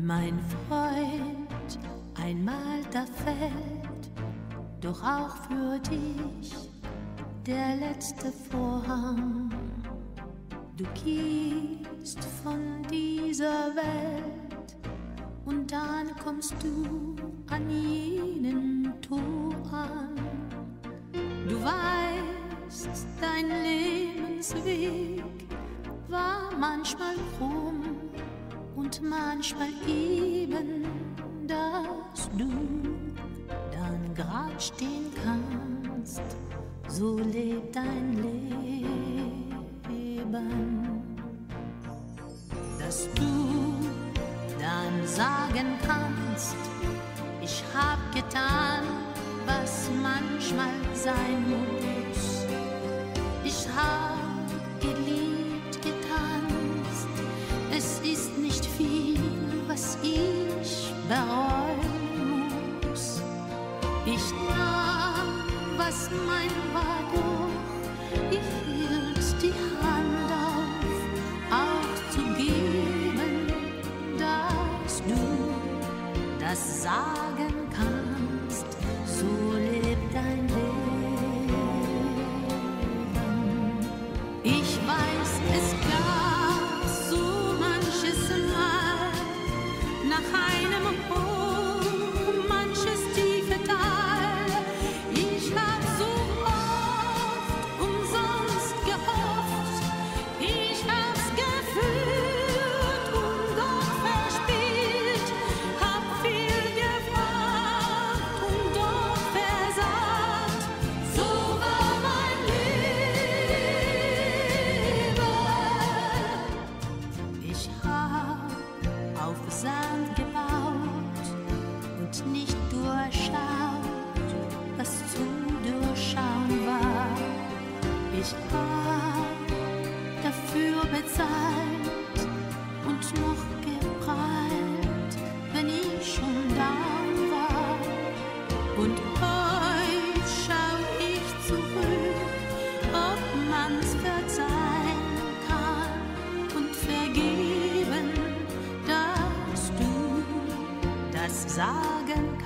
Mein Freund, einmal da fällt doch auch für dich der letzte Vorhang. Du gehst von dieser Welt und dann kommst du an jenen Tor an. Du weißt, dein Lebensweg war manchmal krumm und manchmal eben, dass du dann grad stehen kannst. So lebt dein Leben, dass du dann sagen kannst, ich hab getan, was manchmal sein muss. Ich hab Ich nahm, was mein war, doch ich hielt die Hand auf, auch zu geben, dass du das sagen kannst, so lebt dein Dafür bezahlt und noch geprahlt, wenn ich schon down war. Und heute schau ich zurück, ob man's verzeihen kann und vergeben, dass du das sagen